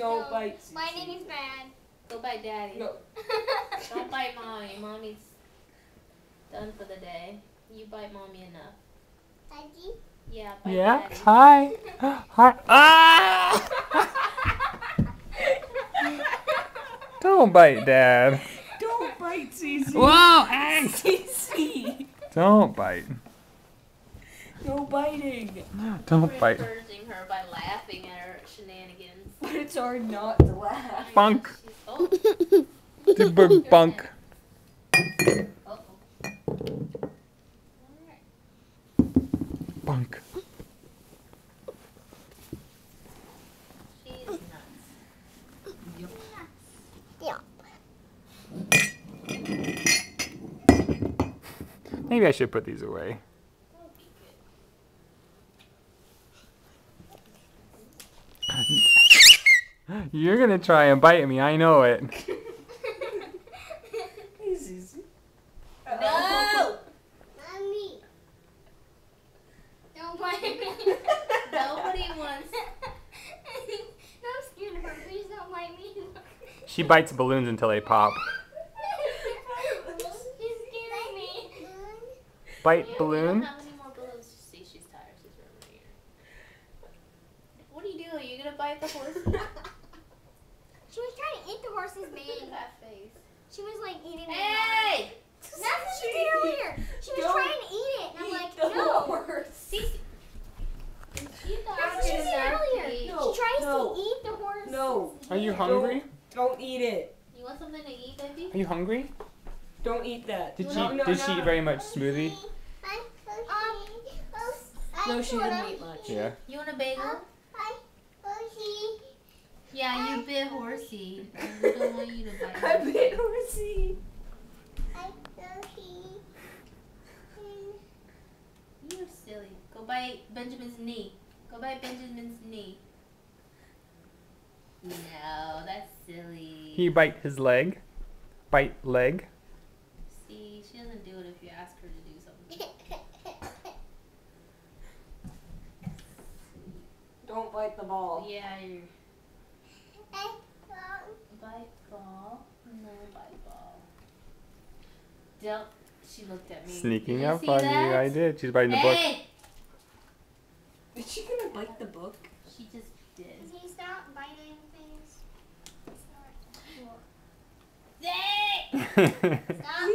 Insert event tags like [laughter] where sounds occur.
Don't No, bite. Cece. Biting is bad. Go bite daddy. No. [laughs] Don't [laughs] bite mommy. Mommy's done for the day. You bite mommy enough. Daddy. Yeah, bite Yeah. daddy. Hi. [laughs] Hi. Ah! Don't bite, Dad. Don't bite, Cece. Whoa! Hey! Cece. Don't bite. No biting. No, Don't We're bite. encouraging her by laughing at her shenanigans. But it's hard not to laugh. Bunk. She's- Oh, The big bunk. uh-oh. Bunk. Maybe I should put these away. You're gonna try and bite me. I know it. [laughs] No! Mommy. Don't bite me. [laughs] Nobody [laughs] wants. no, I'm scared of her. Please don't bite me. She bites balloons until they pop. She's scaring me. Bite Yeah, we balloon. don't have any more balloons. See, she's tired. She's rubbing her ear. What are you doing? You gonna bite the horse? She was trying to eat the horse's Look at mane. that face. She was like eating it. Hey! That's what she did earlier. She was Don't trying to eat it. And I'm like, the no. horse. Cece. That's what she you did earlier. No. She tries no. to eat the horse. No. Are you hungry? Don't eat it. You want something to eat, baby? Are you hungry? Don't eat that. Did she no, no, did she no. eat very much smoothie? Um, No, she didn't eat much. Yeah. You want a bagel? Yeah, you bit horsey. We don't want you to bite. [laughs] I bit horsey. You're silly. Go bite Benjamin's knee. Go bite Benjamin's knee. No, that's silly. He bite his leg. Bite leg. See, she doesn't do it if you ask her to do something. [laughs] Don't bite the ball. Yeah, you're bite ball. No bite ball. Don't. She looked at me. Sneaking Did up on that? you. I did. She's biting the book. Is she gonna bite the book? She just did. Can you stop biting things? Hey! [laughs] Stop, stop.